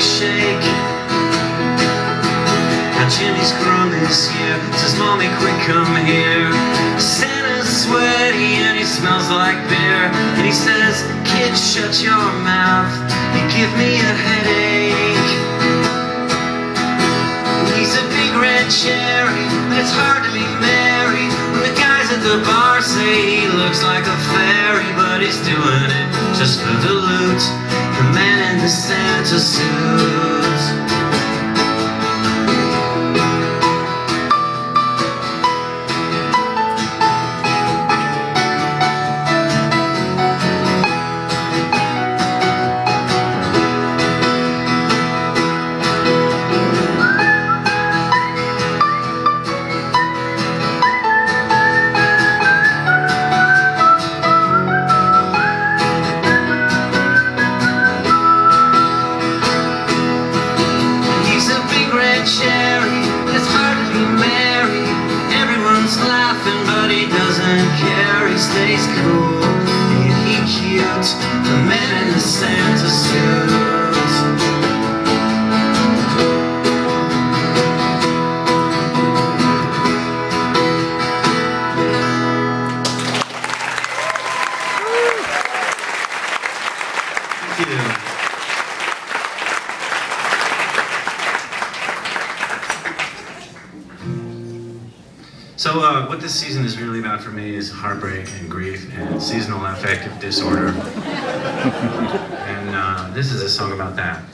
shake. Now Jimmy's grown this year. Says mommy quick come here. Santa's sweaty and he smells like beer. And he says kid shut your mouth You give me a headache. He's a big red cherry but it's hard to be merry. When the guys at the bar say he looks like a fairy But he's doing it just for the loot the Santa suit. So uh, what this season is really about for me is heartbreak and grief and seasonal affective disorder. and uh, this is a song about that.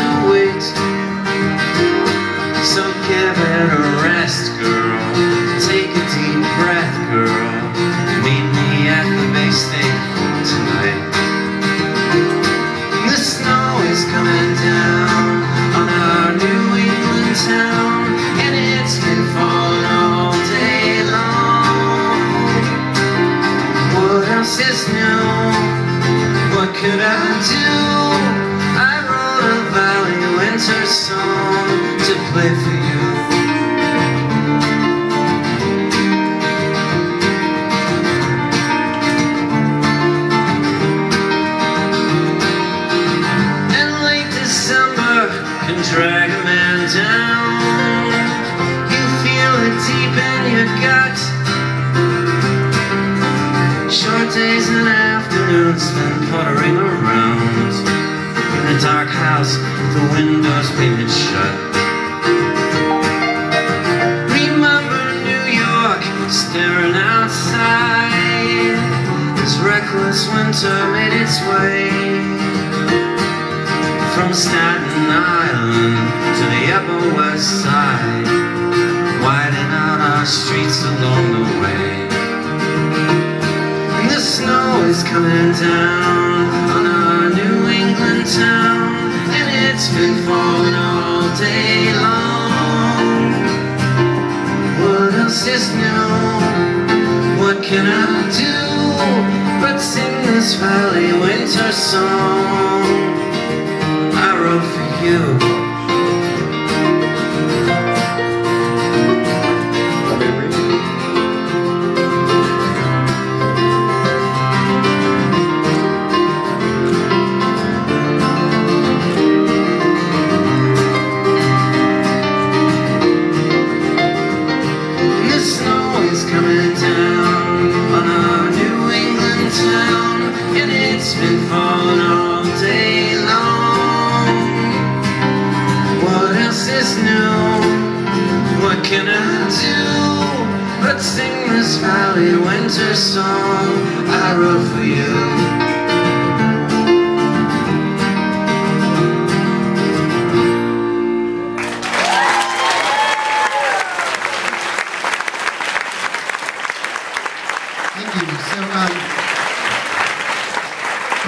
away. Town, and it's been falling all day long. What else is new? What can I do but sing this valley winter song I wrote for you? Else is new? What can I do but sing this valley winter song I wrote for you? Thank you. So, um,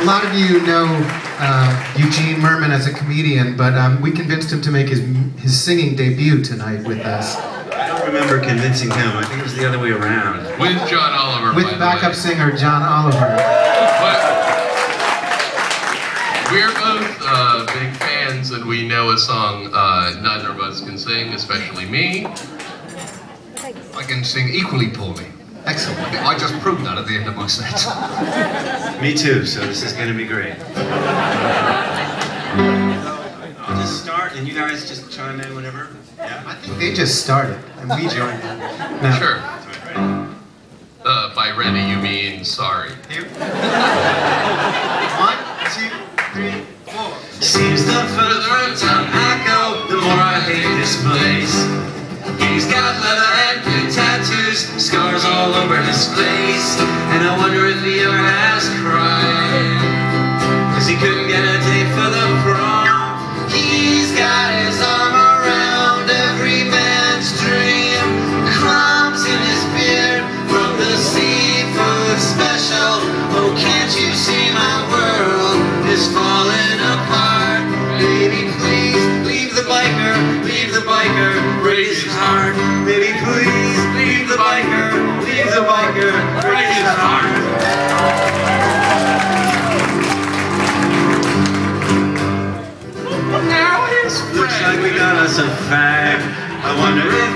a lot of you know uh, Eugene Mirman as a comedian, but um, we convinced him to make his his singing debut tonight with us, I don't remember convincing him. I think it was the other way around. With John Oliver, by with the backup way. singer John Oliver. But we're both uh, big fans, and we know a song uh, neither of us can sing, especially me. I can sing equally poorly. Excellent. I just proved that at the end of my set. Me too, so this is going to be great. I'll just start and you guys just chime in whenever. Yeah? I think they just started and we joined them. No. Sure. Uh, by ready, you mean sorry. Here. One, two, three, four. Seems the further down face. And I wonder if he ever has I wonder if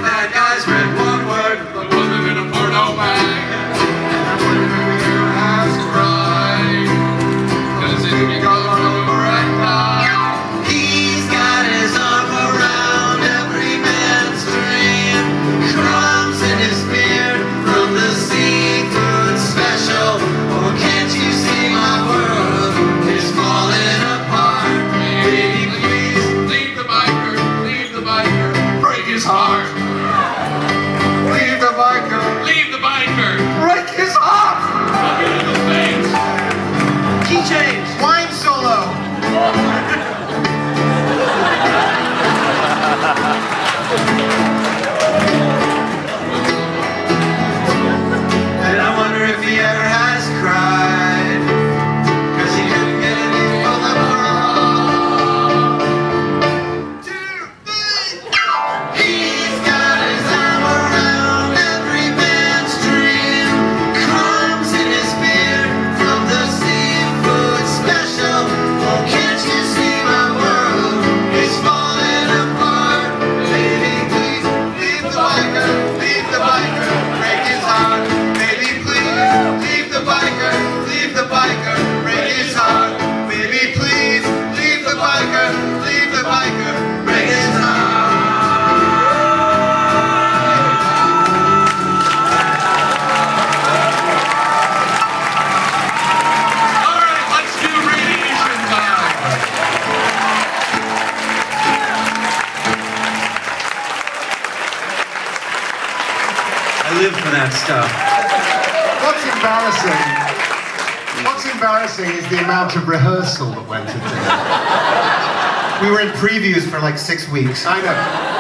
rehearsal that went into it. We were in previews for like six weeks. I know.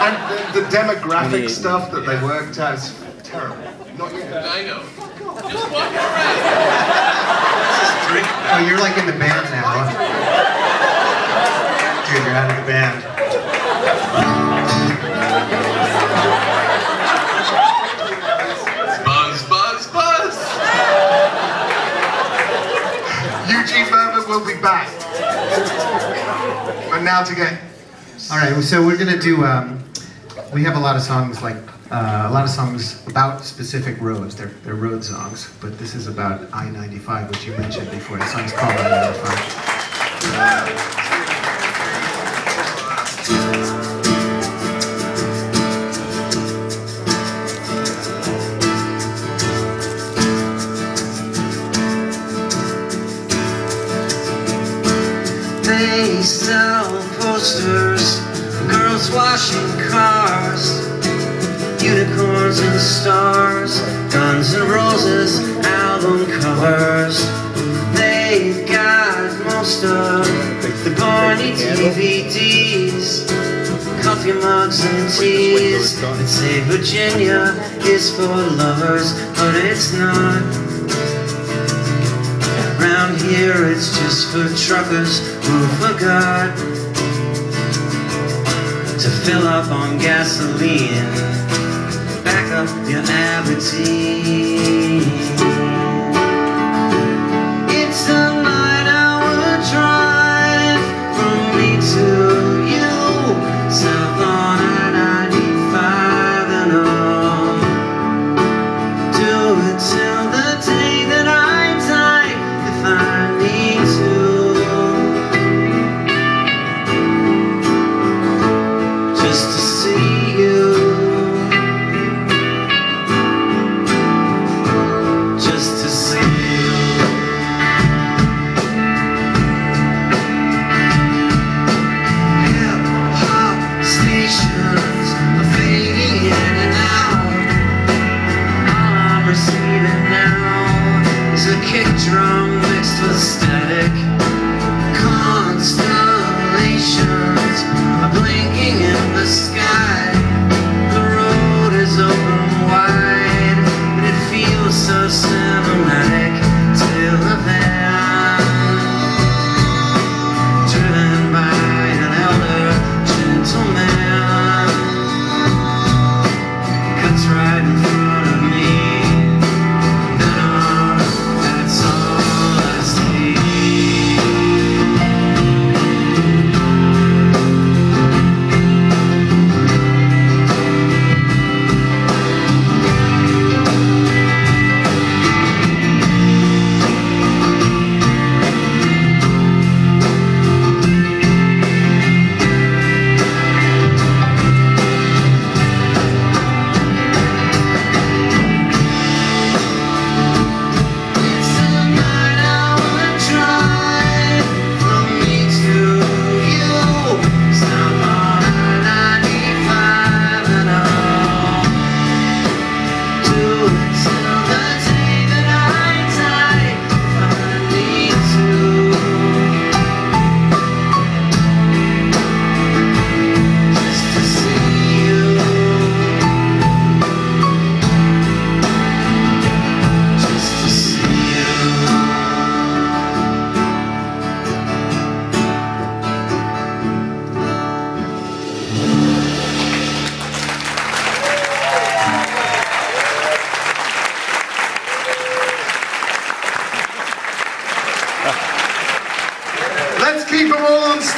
And the, the demographic stuff that they worked out is terrible. Not yet. I know. Just walking around. Oh, you're like in the band now. Dude, you're out of the band. Buzz, buzz, buzz. Eugene Mirman will be back. Now All right, so we're gonna do. Um, we have a lot of songs like uh, a lot of songs about specific roads. They're they're road songs, but this is about I-95, which you mentioned before. The song's called I-95. They sell posters, girls washing cars, unicorns and stars, Guns N' Roses album covers. They've got most of the Barney DVDs, coffee mugs and teas that say Virginia is for lovers, but it's not. Round here it's just for truckers who forgot to fill up on gasoline. Back up your Aberdeen.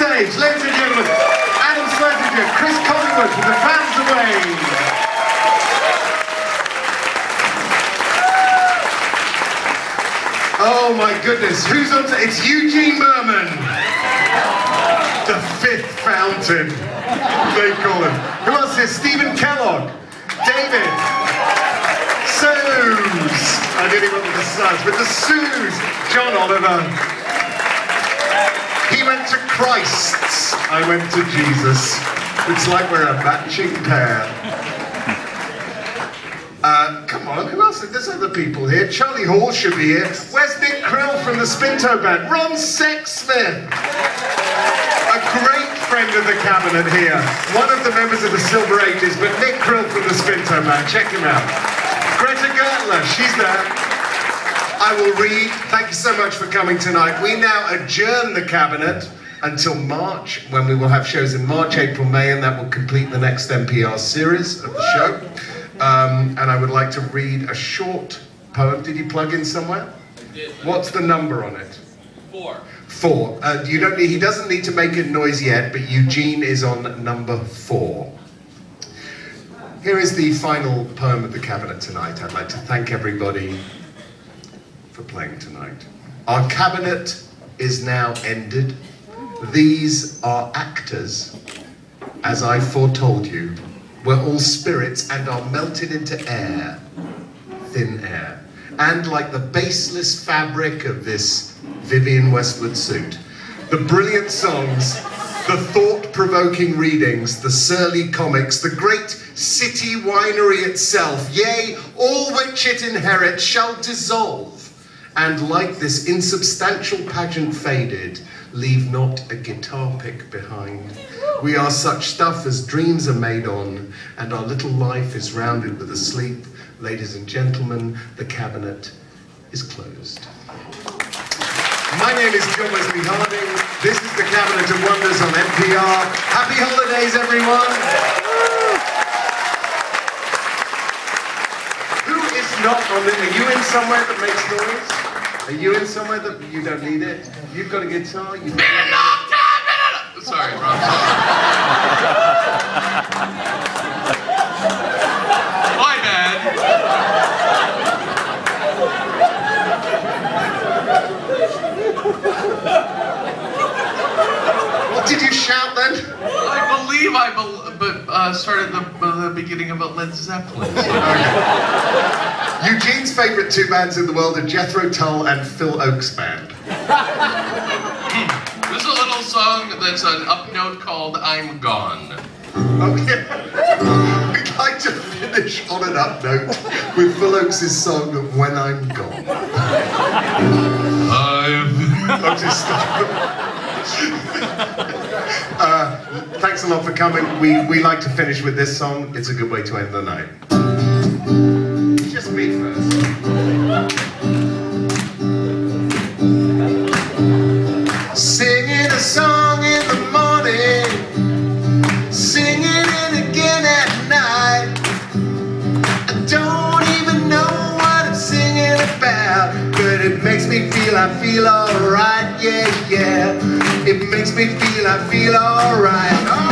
Ladies and gentlemen, Adam Schlesinger, Chris Collingwood with the fans away. Oh my goodness, who's on? It's Eugene Mirman. The fifth fountain, they call him. Who else is Stephen Kellogg? David. Suze. I didn't even with the Suze, but the Suze. John Oliver. He went to Christ's, I went to Jesus. It's like we're a matching pair. Uh, come on, who else there's other people here. Charlie Hall should be here. Where's Nick Krill from the Spinto Band? Ron Sexsmith. A great friend of the cabinet here. One of the members of the Silver Ages, but Nick Krill from the Spinto Band. Check him out. Greta Gertler, she's there. I will read. Thank you so much for coming tonight. We now adjourn the cabinet until March, when we will have shows in March, April, May, and that will complete the next NPR series of the show. Um, and I would like to read a short poem. Did you plug in somewhere? What's the number on it? Four. Four. Uh, you don't. Need, he doesn't need to make a noise yet, but Eugene is on number four. Here is the final poem of the cabinet tonight. I'd like to thank everybody for playing tonight. Our cabinet is now ended. These are actors, as I foretold you. We're all spirits and are melted into air, thin air. And like the baseless fabric of this Vivienne Westwood suit, the brilliant songs, the thought-provoking readings, the surly comics, the great city winery itself, yea, all which it inherits shall dissolve, and like this insubstantial pageant faded, leave not a guitar pick behind. We are such stuff as dreams are made on, and our little life is rounded with a sleep. Ladies and gentlemen, the cabinet is closed. My name is John Wesley Harding. This is the Cabinet of Wonders on NPR. Happy holidays, everyone. Who is not on the, are you in somewhere that makes noise? Are you in somewhere that you don't need it? You've got a guitar, you Been a long time, been a... Sorry, wrong song. My bad. What did you shout then? I believe I bel but uh, started the, the beginning of a Led Zeppelin. Eugene's favourite two bands in the world are Jethro Tull and Phil Ochs Band. There's a little song that's an up note called I'm Gone. Okay. We'd like to finish on an up note with Phil Ochs' song When I'm Gone. I've... I'll just. uh, thanks a lot for coming. We, we like to finish with this song. It's a good way to end the night. Just me first. Singing a song in the morning, singing it again at night. I don't even know what I'm singing about, but it makes me feel I feel alright, yeah. It makes me feel I feel alright. alright.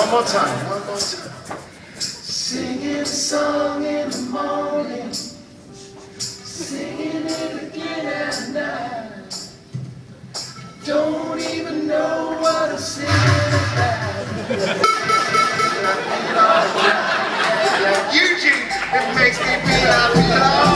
One more time, one more time. Singing a song in the morning, singing it again at night. Don't even know what I'm singing about. Eugene, it makes me feel happy.